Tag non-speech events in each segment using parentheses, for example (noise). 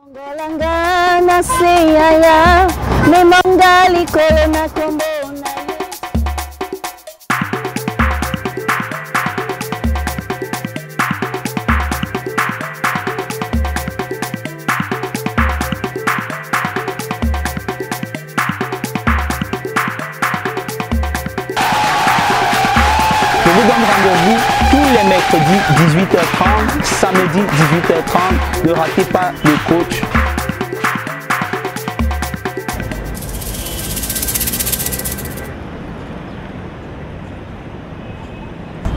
tongolanga na se ya ya. Memonga likolo na kombo mercredis 18h30, samedi 18h30. Ne ratez pas le coach.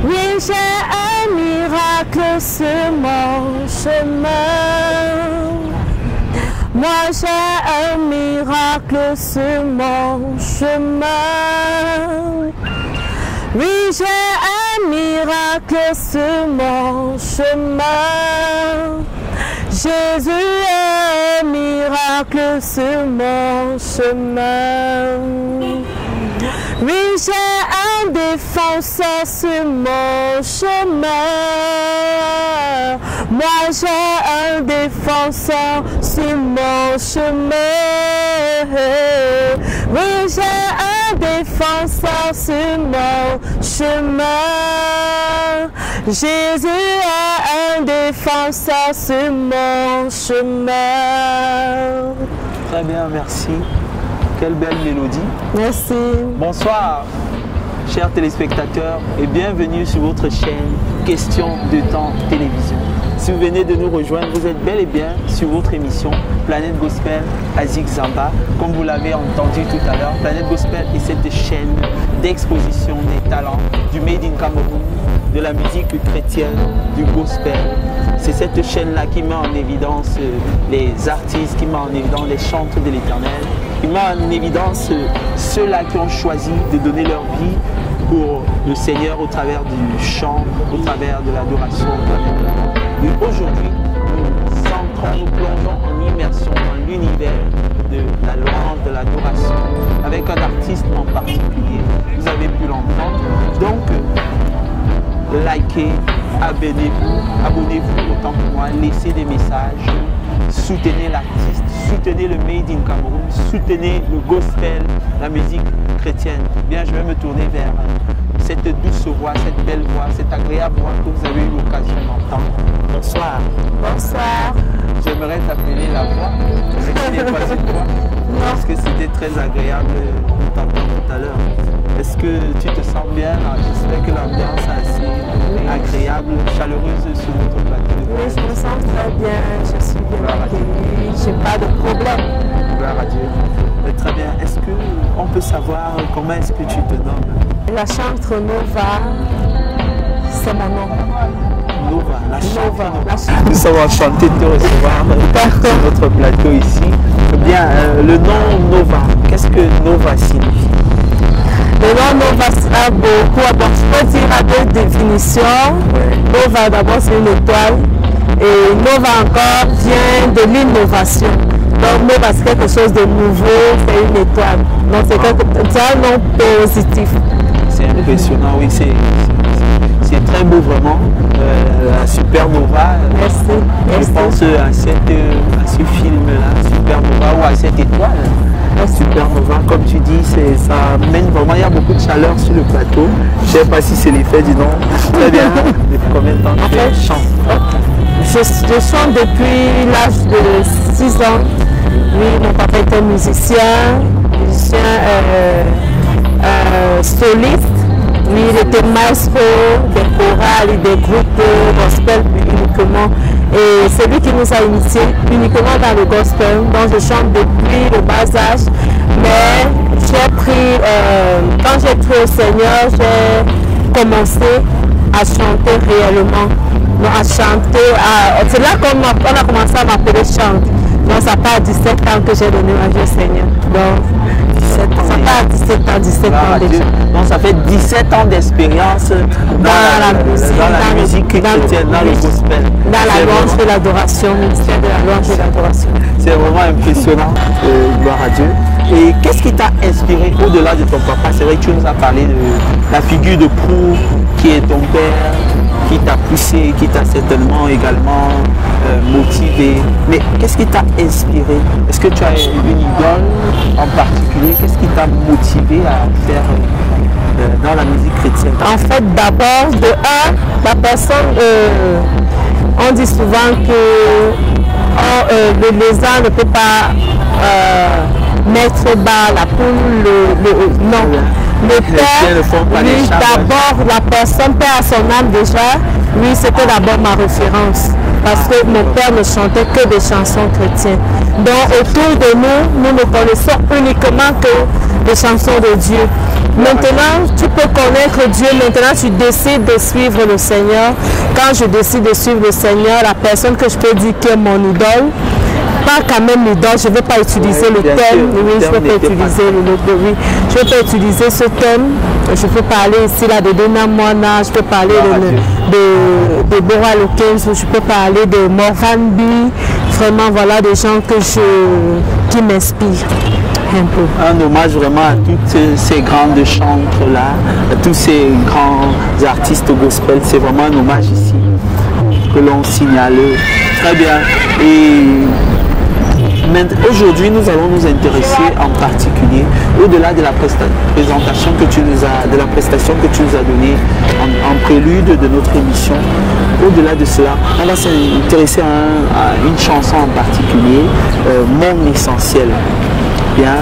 Oui, j'ai un miracle sur mon chemin. Moi, j'ai un miracle sur mon chemin. Oui, j'ai un miracle sur mon chemin. Jésus est miracle sur mon chemin. Oui, j'ai un défenseur sur mon chemin. Moi, j'ai un défenseur sur mon chemin. Oui, j'ai un défenseur sur mon chemin. Jésus est un défenseur sur mon chemin. Très bien, merci. Quelle belle mélodie. Merci. Bonsoir, chers téléspectateurs, et bienvenue sur votre chaîne Question de temps télévision. Si vous venez de nous rejoindre, vous êtes bel et bien sur votre émission Planète Gospel Azik Zamba. Comme vous l'avez entendu tout à l'heure, Planète Gospel est cette chaîne d'exposition des talents du Made in Cameroun, de la musique chrétienne, du gospel. C'est cette chaîne-là qui met en évidence euh, les artistes, qui met en évidence les chantres de l'éternel, qui met en évidence ceux-là qui ont choisi de donner leur vie pour le Seigneur au travers du chant, au travers de l'adoration. Et aujourd'hui, nous centrons, nous plongeons en immersion dans l'univers de la louange, de l'adoration, avec un artiste en particulier. Vous avez pu l'entendre. Donc, likez, abonnez-vous, abonnez-vous autant que moi, laissez des messages, soutenez l'artiste, soutenez le Made in Cameroun, soutenez le gospel, la musique chrétienne. Bien, je vais me tourner vers euh, cette douce voix, cette belle voix, cette agréable voix que vous avez eu l'occasion d'entendre. Bonsoir. Bonsoir. J'aimerais t'appeler la voix. Pas. Parce que c'était très agréable de t'entendre tout à l'heure. Est-ce que tu te sens bien? J'espère que l'ambiance est assez agréable, chaleureuse sur notre plateau. Oui, je me sens très bien, je suis bien accueillie, j'ai pas de problème. Gloire à Dieu. Très bien. Est-ce qu'on peut savoir comment est-ce que tu te nommes? La chantre Nova, c'est mon nom. Nova, la Nova. Nous sommes enchantés de te recevoir sur notre plateau ici. Eh Bien, euh, le nom Nova, qu'est-ce que Nova signifie? Nom Nova sera beaucoup. Bon, je peux dire à deux définitions. Nova, d'abord, c'est une étoile. Et Nova encore vient de l'innovation. Donc, Nova, c'est quelque chose de nouveau, c'est une étoile. Donc, c'est quelque- c'est un nom positif. C'est impressionnant, oui, c'est très beau vraiment. Euh, la supernova, euh, Merci. je Merci. pense à, cette, euh, à ce film-là, Supernova, ou à cette étoile. Supernova, comme tu dis, c'est- ça amène vraiment, il y a beaucoup de chaleur sur le plateau. Je ne sais pas si c'est l'effet du nom. Très bien. (laughs) Depuis combien de temps tu fait, chantes Je, je chante depuis l'âge de 6 ans. Oui, mon papa était musicien, musicien euh, euh, soliste. Oui, il était maestro des chorales et des groupes gospel uniquement. Et c'est lui qui nous a initiés uniquement dans le gospel. Donc je chante depuis le bas âge. Mais j'ai pris, euh, quand j'ai pris au Seigneur, j'ai commencé à chanter réellement. Donc, à chanter, à- c'est là qu'on a, commencé à m'appeler chante. Donc ça part à 17 ans que j'ai donné ma vie au Seigneur. Donc 17 ans. ça part à 17 ans, 17 Gloire ans déjà. Donc ça fait 17 ans d'expérience dans, la musique, dans la musique chrétienne, dans le gospel. Dans la louange de l'adoration, ministère de la louange de l'adoration. C'est vraiment impressionnant, euh, gloire à Dieu. Et qu'est-ce qui t'a inspiré au-delà de ton papa? C'est vrai que tu nous as parlé de la figure de proue qui est ton père, qui t'a poussé, qui t'a certainement également euh, motivé. Mais qu'est-ce qui t'a inspiré? Est-ce que tu as une idole en particulier? Qu'est-ce qui t'a motivé à faire euh, dans la musique chrétienne? En fait, d'abord, de un, la personne, euh, on dit souvent que oh, le lézard ne peut pas mettre bas la poule, le, le- non. Le père, chats, d'abord, la personne, père à son âme déjà, lui, c'était d'abord ma référence. Parce que mon père ne chantait que des chansons chrétiennes. Donc, autour de nous, nous ne connaissons uniquement que des chansons de Dieu. Maintenant, tu peux connaître Dieu. Maintenant, tu décides de suivre le Seigneur. Quand je décide de suivre le Seigneur, la personne que je peux dire qui est mon idole, pas quand même l'idole, je ne vais pas utiliser le sûr, thème. le Oui, je ne vais pas utiliser le, oui. Je vais pas utiliser ce thème. Je peux parler ici là de Dena Moana, je peux parler de, de, de Bora Lokens, je peux parler de Morvan B. Vraiment, voilà des gens que je, qui m'inspirent un peu. un hommage vraiment à toutes ces- grandes chantres-là, à tous ces grands artistes au gospel. C'est vraiment un hommage ici que l'on signale. Très bien. Et aujourd'hui, nous allons nous intéresser en particulier, au-delà de la présentation que tu nous as, de la prestation que tu nous as donnée en, prélude de notre émission, au-delà de cela, on va s'intéresser à, un- à une chanson en particulier, euh, Mon essentiel. Bien,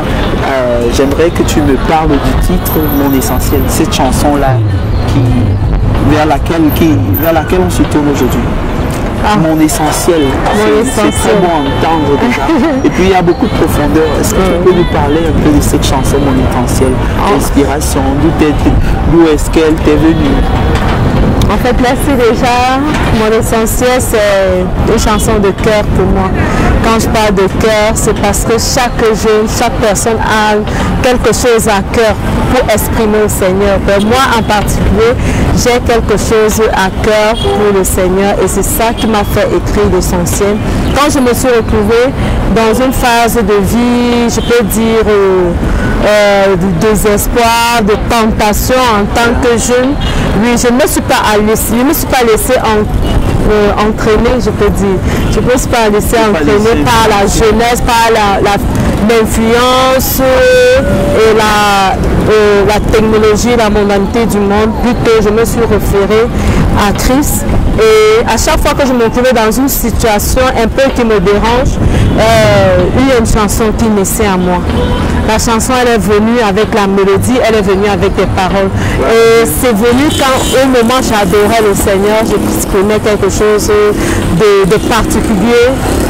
euh, j'aimerais que tu me parles du titre Mon essentiel, cette chanson-là qui, vers, laquelle, qui, vers laquelle on se tourne aujourd'hui. Ah. Mon essentiel, c'est- très bon à entendre déjà. (laughs) Et puis il y a beaucoup de profondeur. Est-ce que tu peux nous parler un peu de cette chanson Mon essentiel? Ah. L'inspiration, d'où t'es- d'où est-ce qu'elle t'est venue? En fait, là, c'est déjà mon essentiel, c'est une chanson de cœur pour moi. Quand je parle de cœur, c'est parce que chaque jeune, chaque personne a quelque chose à cœur pour exprimer au Seigneur. Ben, moi, en particulier, j'ai quelque chose à cœur pour le Seigneur et c'est ça qui m'a fait écrire l'essentiel. Quand je me suis retrouvée dans une phase de vie, je peux dire, euh, euh, de désespoir, de tentation en tant que jeune, oui, je ne me suis pas laissée, je ne me suis pas laissée en- euh, entraîner, je peux dire. Je ne suis pas laissée pas entraîner par la jeunesse, par la- la- l'influence et la, euh, la technologie, la mondanité du monde. Plutôt, je me suis référée Et à chaque fois que je me trouvais dans une situation un peu qui me dérange, euh, il y a une chanson qui naissait à moi. La chanson, elle est venue avec la mélodie, elle est venue avec des paroles. Et c'est venu quand, au moment j'adorais le Seigneur, j'exprimais quelque chose de, de particulier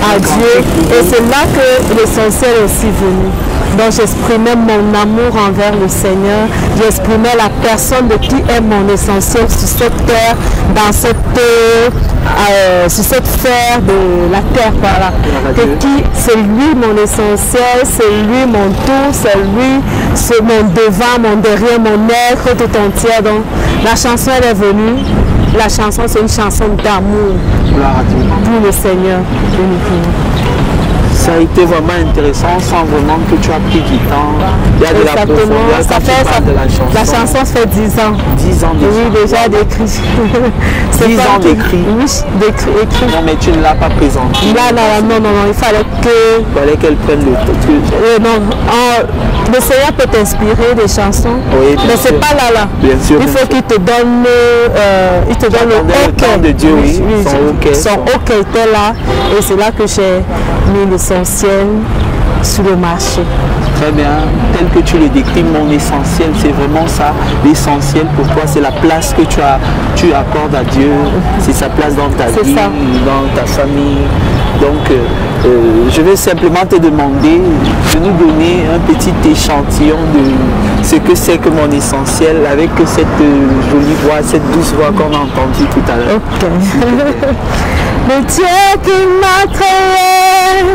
à Dieu. Et c'est là que l'essentiel est aussi venu. Donc j'exprimais mon amour envers le Seigneur, j'exprimais la personne de qui est mon essentiel sur cette terre, dans cette, euh, euh, sur cette sphère de la terre. Voilà. Dieu. qui c'est lui mon essentiel, c'est lui mon tout, c'est lui c'est mon devant, mon derrière, mon être tout entier. Donc la chanson elle est venue. La chanson c'est une chanson d'amour pour le Seigneur uniquement. Ça a été vraiment intéressant sans vraiment que tu as pris du temps. Il y a de la profondeur. Ça fait, ça- de la chanson, la chanson fait 10 ans. 10 ans déjà. Oui, déjà d'écrit. (laughs) C'est 10 pas ans d'écrit. Oui, d'écrit. écrit. Non, mais tu ne l'as pas présenté. Là, non, non, non, non, il fallait que Il fallait qu'elle prenne le temps. Euh, non, en- le Seigneur peut t'inspirer des chansons, Oui, mais c'est pas là là. Bien sûr, Il faut qu'il te donne, euh, il te donne le le temps de Dieu, oui, son je- OK. Son OK était là, et c'est là que j'ai mis l'essentiel sur le marché. Très bien. Tel que tu le décris, mon essentiel, c'est vraiment ça. L'essentiel pour toi, c'est la place que tu, as, tu accordes à Dieu. C'est sa place dans ta vie, ça. dans ta famille. Donc, euh, euh, je vais simplement te demander de nous donner un petit échantillon de ce que c'est que mon essentiel avec cette euh, jolie voix, cette douce voix qu'on a entendue tout à l'heure. (laughs) le Dieu qui m'a créé,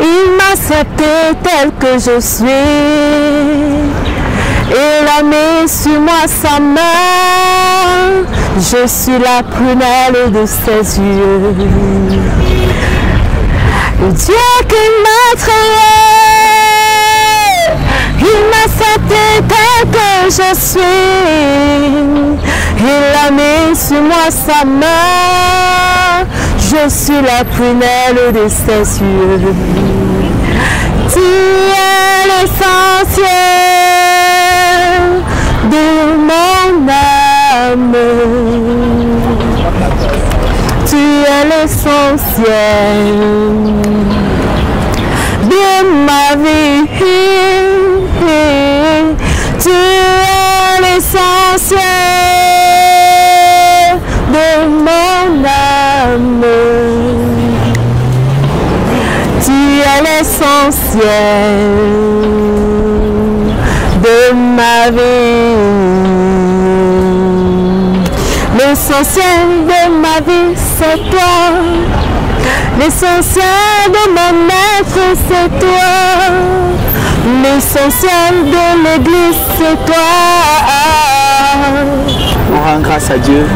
il m'a accepté tel que je suis. Il a mis sur moi sa main, je suis la prunelle de ses yeux. Le Dieu qui m'a créé, il m'a accepté tel que je suis. Il a sur moi sa main. Je suis la prunelle de ses cieux. Tu es l'essentiel de mon âme. Tu es l'essentiel de ma vie. Tu es l'essentiel l'essentiel de ma vie. L'essentiel de ma vie, c'est toi. L'essentiel de mon être, c'est toi. L'essentiel de l'église, c'est toi. On rend grâce à Dieu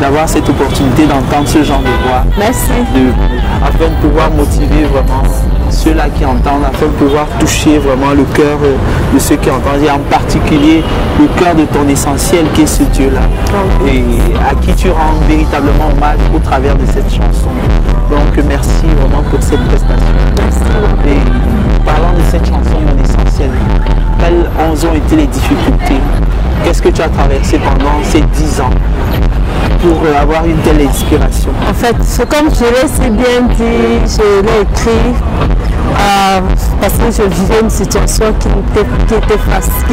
d'avoir cette opportunité d'entendre ce genre de voix, Merci. de, afin de pouvoir motiver vraiment ceux-là qui entendent, afin de pouvoir toucher vraiment le cœur euh, de ceux qui entendent, et en particulier le cœur de ton essentiel qui est ce Dieu-là, et à qui tu rends véritablement hommage au travers de cette chanson. Donc merci vraiment pour cette prestation. Et parlant de cette chanson, mon essentiel, quelles ont été les difficultés? Qu'est-ce que tu as traversé pendant ces dix ans pour euh, avoir une telle inspiration? En fait, c'est comme je l'ai si bien dit, je l'ai écrit euh, parce que je vivais une situation qui n'était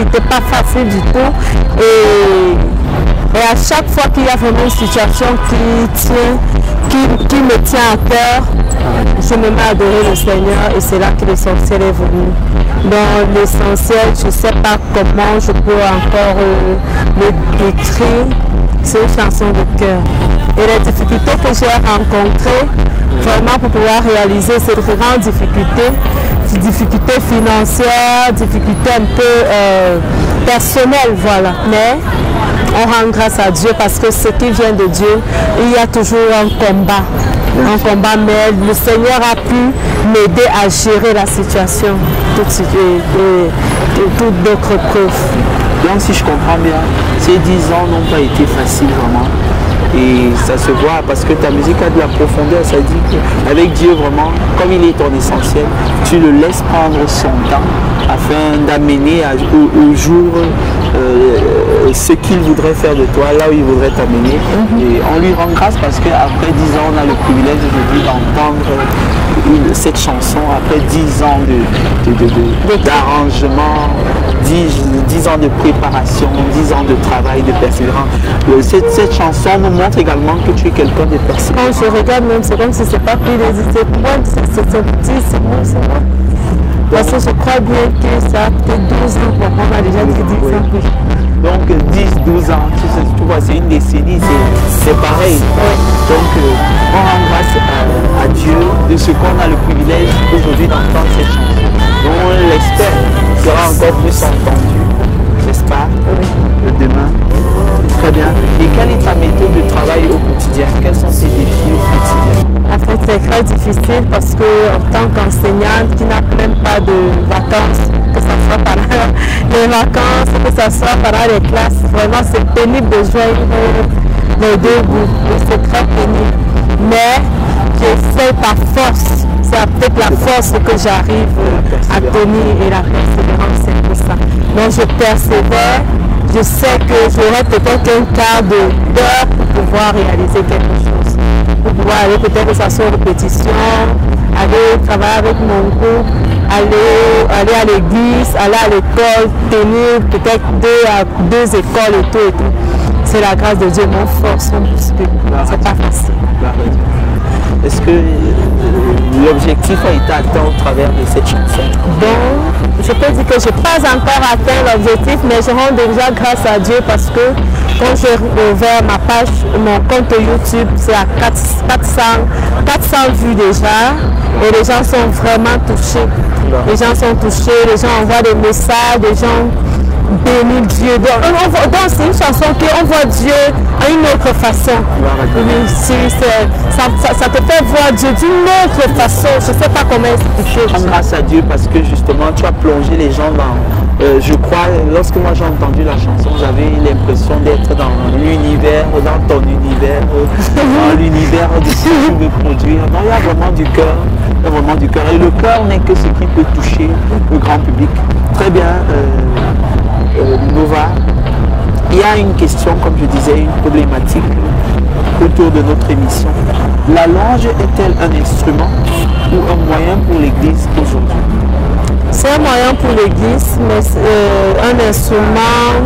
était pas facile du tout. Et, et à chaque fois qu'il y a vraiment une situation qui tient, qui, qui me tient à cœur, je me mets à adorer le Seigneur et c'est là que l'essentiel est venu. Dans l'essentiel, je ne sais pas comment je peux encore euh, le décrire. C'est une chanson de cœur. Et les difficultés que j'ai rencontrées, vraiment pour pouvoir réaliser ces grandes difficultés, difficultés financières, difficultés un peu euh, personnelles, voilà. Mais on rend grâce à Dieu parce que ce qui vient de Dieu, il y a toujours un combat. Un combat, mais le Seigneur a pu m'aider à gérer la situation, toutes, et, d'autres preuves. Donc si je comprends bien, ces dix ans n'ont pas été faciles vraiment. Et ça se voit parce que ta musique a de la profondeur. Ça dit qu'avec Dieu vraiment, comme il est ton essentiel, tu le laisses prendre son temps afin d'amener au, au jour euh, ce qu'il voudrait faire de toi, là où il voudrait t'amener. Et on lui rend grâce parce qu'après dix ans, on a le privilège aujourd'hui d'entendre cette chanson après dix ans de, de- de- de- d'arrangement, dix, dix ans de préparation, dix ans de travail, de persévérance. Euh, Cette, cette chanson nous montre également que tu es quelqu'un de persévérant. Quand je regarde même, c'est comme si c'est pas plus d'hésiter. Moi, c'est moi, c'est moi. Parce que je crois bien que ça? A peut-être 12 ans, on a déjà dit 10 ans. oui. Donc 10-12 ans, tu, sais, tu vois, c'est une décennie, c'est- pareil. Donc euh, on rend grâce à, à Dieu de ce qu'on a le privilège aujourd'hui d'entendre cette chanson. Donc on l'espère, sera encore plus entendu, Et quelle est ta méthode de travail au quotidien? Quels sont tes défis au quotidien? En fait, c'est très difficile parce que en tant qu'enseignante qui n'a même pas de vacances, que ce soit pendant (laughs) les vacances, que ce soit pendant les classes, vraiment c'est pénible de joindre les deux bouts. C'est très pénible. Mais j'essaie par force. C'est avec la force que j'arrive à tenir et la persévérance, c'est pour ça. Donc je persévère. Je sais que j'aurai peut-être un quart de- d'heure pour pouvoir réaliser quelque chose pour pouvoir aller peut-être soit en répétition, aller travailler avec mon groupe, aller, aller à l'église, aller à l'école, tenir peut-être deux, à deux écoles et tout et tout. C'est la grâce de Dieu, mon force, mon bouscule. C'est pas facile. Est-ce que euh, l'objectif a été atteint au travers de cette chanson? Donc, je peux dire que je n'ai pas encore atteint l'objectif, mais je rends déjà grâce à Dieu parce que quand j'ai ouvert ma page, mon compte YouTube, c'est à 400, 400, 400 vues déjà et les gens sont vraiment touchés. Les gens sont touchés, les gens envoient des messages, les gens bénissent Dieu. Donc, on voit- une chanson qu'on voit Dieu à une autre façon. Ça, te fait voir Dieu d'une autre façon. Je ne sais pas comment expliquer. Grâce à Dieu parce que justement tu as plongé les gens dans, Euh, je crois, lorsque moi j'ai entendu la chanson, j'avais l'impression d'être dans l'univers, dans ton univers, dans l'univers de ce que tu veux produire. Non, il y a vraiment du cœur, il y a vraiment du cœur. Et le cœur n'est que ce qui peut toucher le grand public. Très bien, euh, euh, Nova. Il y a une question, comme je disais, une problématique autour de notre émission. La louange est-elle un instrument ou un moyen pour l'Église aujourd'hui? C'est un moyen pour l'Église, mais euh, un instrument.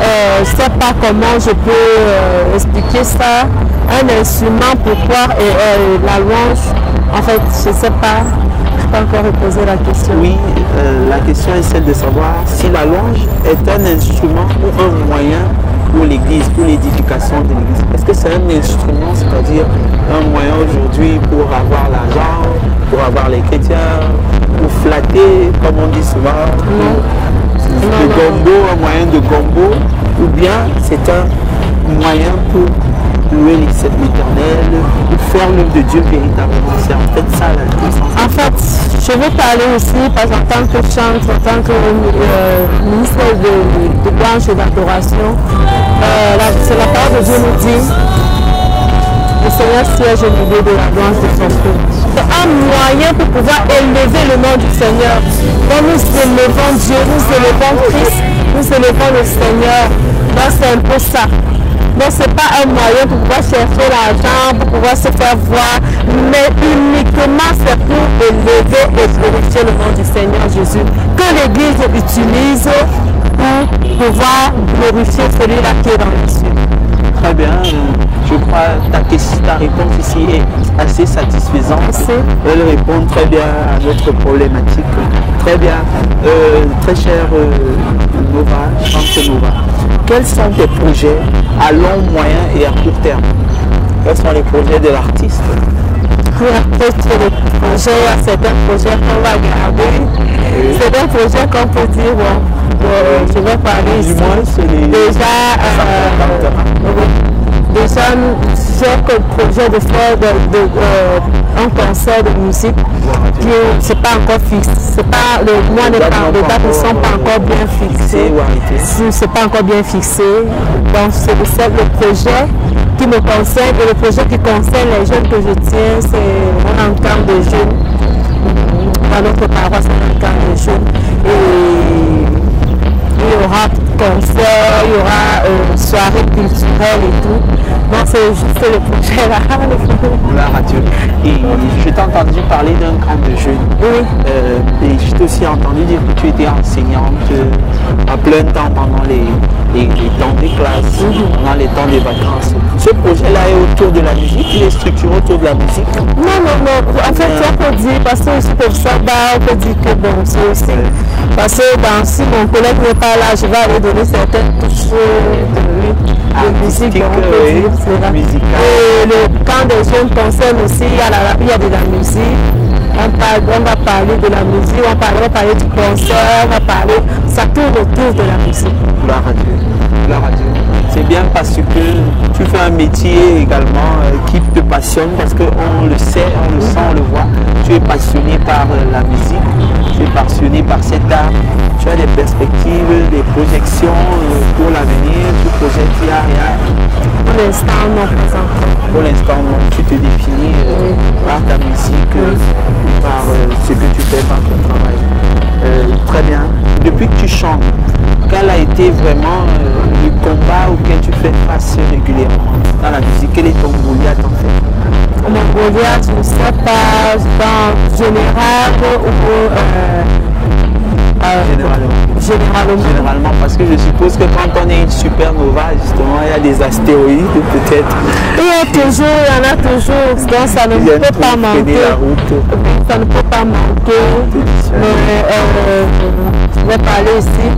euh, je ne sais pas comment je peux euh, expliquer ça. Un instrument pourquoi et la louange, en fait, je ne sais pas. Je pas encore posé la question. Oui, question est celle de savoir si la louange est un instrument ou un moyen pour l'Église, pour l'édification de l'Église. Est-ce que c'est un instrument, c'est-à-dire un moyen aujourd'hui pour avoir l'argent, pour avoir les chrétiens, pour flatter, comme on dit souvent, Non, non. gombo, un moyen de gombo, ou bien c'est un moyen pour louer l'éternel, pour faire l'œuvre de Dieu véritablement. C'est en fait ça la question. En fait, je veux parler aussi parce qu'en tant que chante, en tant que euh, ministre de, de louange et d'adoration, euh, c'est la parole de Dieu nous dit le Seigneur siège au milieu de la louange de son peuple. C'est un moyen pour pouvoir élever le nom du Seigneur. Donc nous élevons Dieu, nous élevons Christ, nous élevons le Seigneur. Donc c'est un peu ça. Donc ce n'est pas un moyen pour pouvoir chercher l'argent, pour pouvoir se faire voir, mais uniquement c'est pour élever et glorifier le nom du Seigneur Jésus. Que l'Église utilise pour pouvoir glorifier celui-là qui est dans les cieux. Très bien. Je crois que ta, question- ta réponse ici est assez satisfaisante. Merci. Elle répond très bien à notre problématique. Très bien. Euh, très cher euh, Nova, chante Nova, quels sont tes projets à long, moyen et à court terme? Quels sont les projets de l'artiste? Après les projets, a certains projets qu'on va garder. Certains projets qu'on peut dire, bon, je vais parler Du ici. c'est. Déjà, euh. Déjà j'ai comme projet de faire de- de, euh, un concert de musique qui c'est pas encore fixe. C'est pas le mois n'est pas, les dates ne sont pas encore bien fixées. arrêté Si c'est pas encore bien fixé. Donc c'est le projet qui me concerne et le projet qui concerne les jeunes que je tiens, c'est un camp de jeunes. Dans notre paroisse, c'est un camp de jeunes. Et il y aura concert, il y aura euh, soirée culturelle et tout. Donc c'est juste le projet là. À Dieu. Et je t'ai entendu parler d'un camp de jeunes. Oui. Euh, et je t'ai aussi entendu dire que tu étais enseignante euh, à plein temps pendant les, les, les temps des classes, pendant les temps des vacances. Ce projet-là est autour de la musique, il est structuré autour de la musique. Non, non, non. En fait, on peut dire, parce que aussi pour ça, on peut dire que bon, c'est aussi. Parce que ben, si mon collègue n'est pas là, je vais aller donner certaines touches de, de musique. Donc oui. Et le camp des jeunes concerne aussi, il y a, la, il y a de la musique. On, parle, on va parler de la musique, on, parle, on va parler du concert, on va parler. Ça tourne autour de la musique. Gloire à Dieu. Dieu. C'est bien parce que tu fais un métier également euh, qui te passionne parce qu'on le sait, on le sent, on le voit. Tu es passionné par euh, la musique, tu es passionné par cet art. Tu as des perspectives, des projections euh, pour l'avenir, tu projettes, il y a rien. Pour l'instant, non, encore. Pour l'instant, non. tu te définis euh, par ta musique, euh, par euh, ce que tu fais, par ton travail. Très bien. Depuis que tu chantes, quel a été vraiment combat auquel tu fais face régulièrement dans la musique? Quel est ton Goliath en fait? Mon Goliath, je ne sais pas, dans général ou euh, euh, Généralement. généralement. Généralement, parce que je suppose que quand on est une supernova, justement, il y a des astéroïdes peut-être. Il y a toujours, il y en a toujours, donc ça ne peut pas manquer. la route. Ça ne peut pas manquer. Mais euh, je vais parler ici.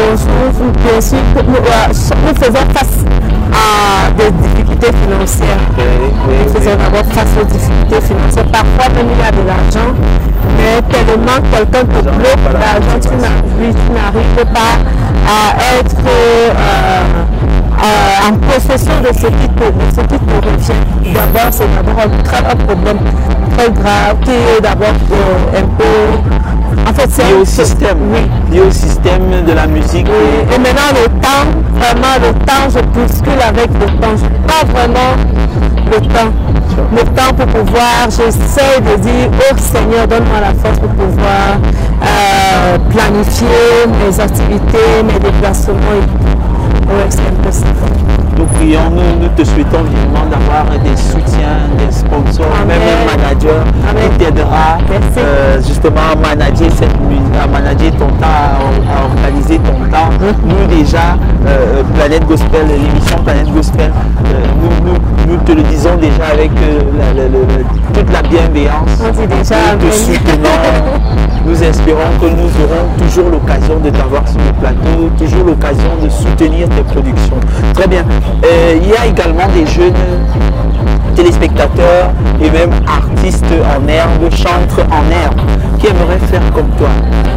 Bonjour, bien sûr, que nous, euh, nous faisons face à des difficultés financières. Nous faisons d'abord face aux difficultés financières. Parfois même il y a de l'argent, mais tellement quelqu'un te bloque l'argent, tu n'arrives pas à être euh, euh, en possession de ce qui te, de ce qui te revient. D'abord, c'est d'abord un, très- un problème très grave qui est d'abord euh, un peu En fait, c'est lié au système, Oui. lié au système de la musique. Et, et maintenant, le temps, vraiment, le temps, je bouscule avec le temps. Je pas vraiment le temps. Le temps pour pouvoir, j'essaie de dire, oh Seigneur, donne-moi la force pour pouvoir euh, planifier mes activités, mes déplacements et tout. Ouais, c'est un peu ça. Nous prions, nous, nous te souhaitons vivement d'avoir des soutiens, des sponsors, Amen. même un manager Amen. qui t'aidera euh, justement à manager cette musique, à manager ton temps, à, à organiser ton temps. Nous déjà, euh, Planète Gospel, l'émission Planète Gospel, euh, nous, nous, nous te le disons déjà avec euh, la- la- la- toute la bienveillance. On dit déjà Nous te soutenons. (laughs) Nous espérons que nous aurons toujours l'occasion de t'avoir sur le plateau, toujours l'occasion de soutenir tes productions. Très bien. Euh, il y a également des jeunes téléspectateurs et même artistes en herbe, chantres en herbe, qui aimeraient faire comme toi.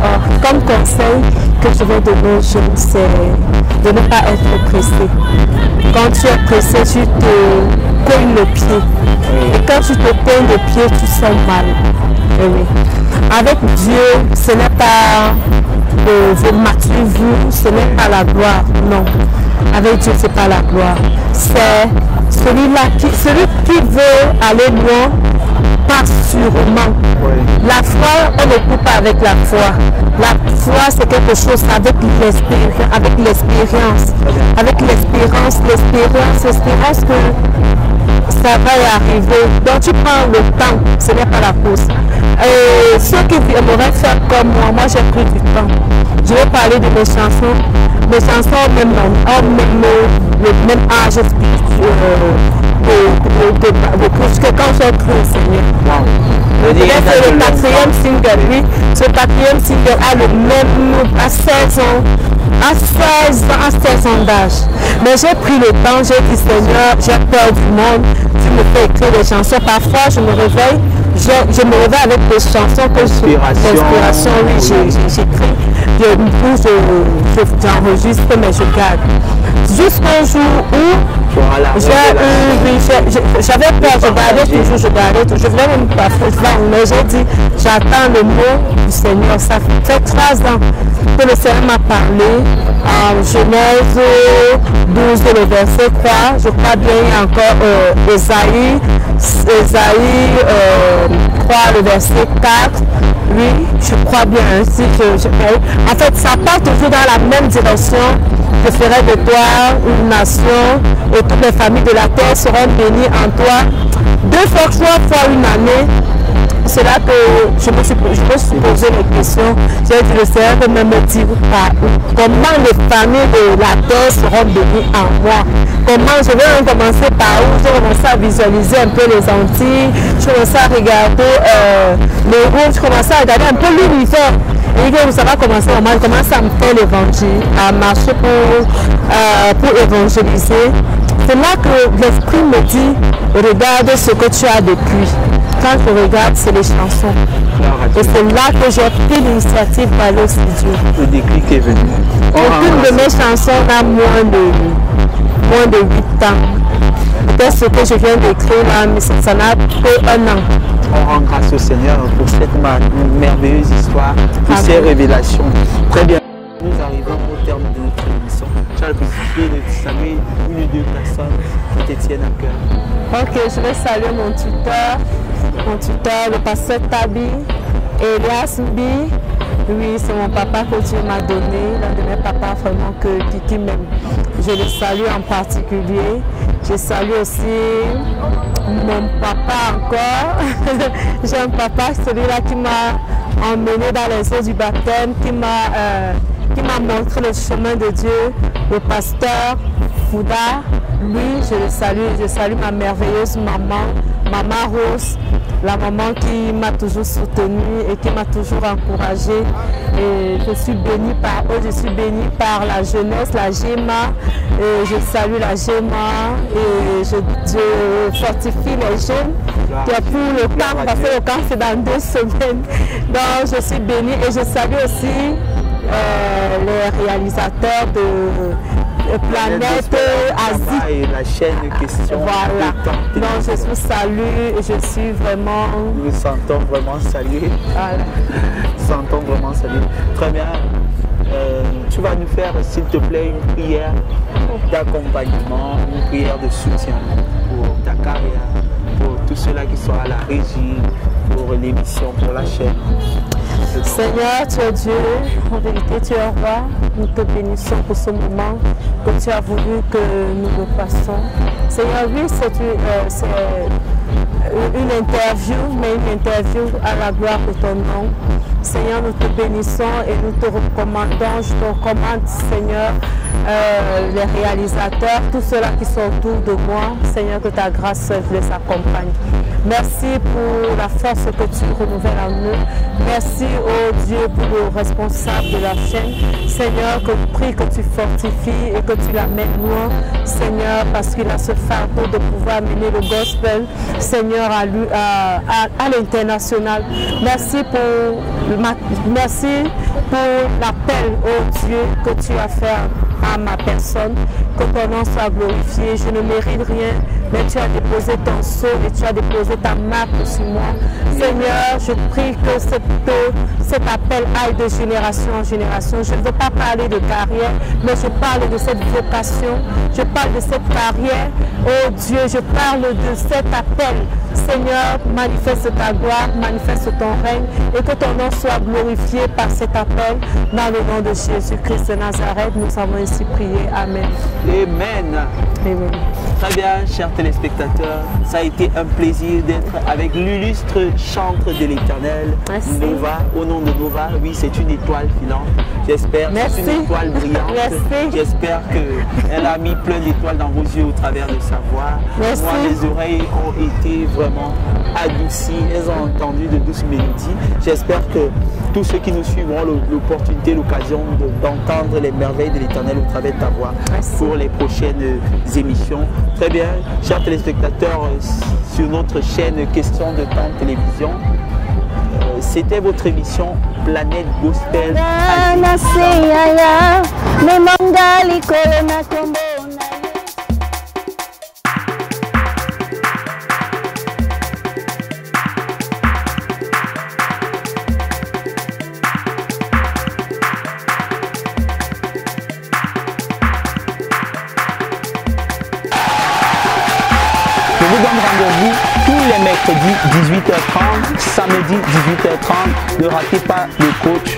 Alors, comme conseil que je vais donner aux jeunes, c'est de ne pas être pressé. Quand tu es pressé, tu te cognes le pied. Et quand tu te cognes le pied, tu sens mal. Eh oui. Avec Dieu, ce n'est pas vous mature vous, ce n'est pas la gloire. Non. Avec Dieu, ce n'est pas la gloire. C'est celui-là qui, celui qui veut aller loin, passe sûrement. La foi, on ne coupe pas avec la foi. La foi, c'est quelque chose avec l'espérance, avec l'expérience. Avec l'espérance, l'espérance, l'espérance que ça va y arriver. Donc tu prends le temps, ce n'est pas la course. Et ceux qui aimeraient faire comme moi, moi j'ai pris du temps. Je vais parler de mes chansons. Mes chansons ont même, le, même âge euh, de, de- que quand j'ai cru au Seigneur. C'est le quatrième single, oui. Ce quatrième single a le même à 16 ans. À 16 ans, à 16 ans d'âge. Mais j'ai pris le temps, j'ai dit Seigneur, j'ai peur du monde. Tu me fais écrire des chansons. Parfois, je me réveille, je, je me réveille avec des chansons que je. Inspiration. Oui, j'écris. Je, je, je- j'enregistre, mais je garde. Jusqu'au jour où j'avais peur, je gardais toujours, je gardais toujours. Je voulais même pas faire, mais j'ai dit, j'attends le mot du Seigneur. Ça fait trois ans que le Seigneur m'a parlé. En Genèse 12, le verset 3, je crois bien, il y a encore euh, Esaïe, Esaïe euh, 3, le verset 4. Oui, je crois bien ainsi. Je, je- en fait, ça part toujours dans la même direction. Je ferai de toi une nation et toutes les familles de la terre seront bénies en toi. Deux fois, trois fois une année, c'est là que je me suis, je posé les questions. J'ai dit, le Seigneur peut même me dire. Comment les familles de la terre seront bénies en moi. Comment je vais commencer par où? J'ai commencé à visualiser un peu les Antilles. Je commençais à regarder euh, les routes. Je commençais à regarder un peu l'univers. Et que ça va commencer vraiment, je commence à me faire l'évangile, à marcher pour, euh, pour évangéliser. C'est là que l'esprit me dit, regarde ce que tu as depuis. Quand je regarde, c'est les chansons. Et c'est là que j'ai pris l'initiative d'aller au studio. Le déclic est venu. Aucune de mes chansons n'a moins de, moins de 8 ans. Peut-être ce que je viens d'écrire là, mais ça n'a que un an. On rend grâce au Seigneur pour cette merveilleuse histoire, pour Amen. ces révélations. Très bien. Nous arrivons au terme de notre émission. Tu as la possibilité de saluer une ou deux personnes qui te tiennent à cœur. Ok, je vais saluer mon tuteur, mon tuteur, le pasteur Tabi, Elias Mbi. Oui, c'est mon papa que Dieu m'a donné, l'un de mes papas vraiment que Kiki m'aime. Je le salue en particulier. Je salue aussi mon papa encore. (laughs) J'ai un papa, celui-là qui m'a emmené dans les eaux du baptême, qui m'a euh, qui m'a montré le chemin de Dieu, le pasteur Fouda. Lui, je le salue. Je salue ma merveilleuse maman, maman Rose, la maman qui m'a toujours soutenue et qui m'a toujours encouragée. Et je suis bénie par eux, je suis bénie par la jeunesse, la GEMA. Et je salue la GEMA et je, fortifie les jeunes qui a pour le camp, parce que le camp c'est dans deux semaines. Donc je suis bénie et je salue aussi euh, les réalisateurs de, Planète Asie. Et la chaîne Question Voilà. de temps Donc je télévision. vous salue je suis vraiment. Nous nous sentons vraiment salués. Voilà. Nous sentons vraiment salués. Très bien. Euh, tu vas nous faire, s'il te plaît, une prière d'accompagnement, une prière de soutien pour ta carrière, pour tous ceux-là qui sont à la régie, pour l'émission, pour la chaîne. Seigneur, tu es Dieu, en vérité tu es roi. Nous te bénissons pour ce moment que tu as voulu que nous le passions. Seigneur, oui, c'est une, euh, c'est une interview, mais une interview à la gloire de ton nom. Seigneur, nous te bénissons et nous te recommandons. Je te recommande, Seigneur, euh, les réalisateurs, tous ceux-là qui sont autour de moi. Seigneur, que ta grâce les accompagne. Merci pour la force que tu renouvelles en nous. Merci, oh Dieu, pour le responsable de la chaîne. Seigneur, que je prie que tu fortifies et que tu l'amènes loin. Seigneur, parce qu'il a ce fardeau de pouvoir mener le gospel, Seigneur, à, à- à- à l'international. Merci pour, merci pour l'appel, oh Dieu, que tu as fait à ma personne. Que ton nom soit glorifié. Je ne mérite rien, mais tu as déposé ton sceau et tu as déposé ta marque sur moi. Seigneur, je prie que cette- cet appel aille de génération en génération. Je ne veux pas parler de carrière, mais je parle de cette vocation. Je parle de cette carrière. Oh Dieu, je parle de cet appel. Seigneur, manifeste ta gloire, manifeste ton règne et que ton nom soit glorifié par cet appel. Dans le nom de Jésus-Christ de Nazareth, nous avons ainsi prié. Amen. Amen. Amen. Très bien, chers téléspectateurs, ça a été un plaisir d'être avec l'illustre chantre de l'éternel. Nova, au nom de Nova. Oui, c'est une étoile filante. J'espère que c'est une étoile brillante. J'espère qu'elle a mis plein d'étoiles dans vos yeux au travers de sa voix. Merci. Moi, mes oreilles ont été vraiment adoucies. Elles ont entendu de douces mélodies. J'espère que tous ceux qui nous suivront l'opportunité, l'occasion de- d'entendre les merveilles de l'éternel au travers de ta voix Merci. pour les prochaines émissions. Très bien, chers téléspectateurs, euh, sur notre chaîne Question de temps télévision, euh, c'était votre émission Planète Gospel. Les mercredis 18h30, samedi 18h30. Ne ratez pas le coach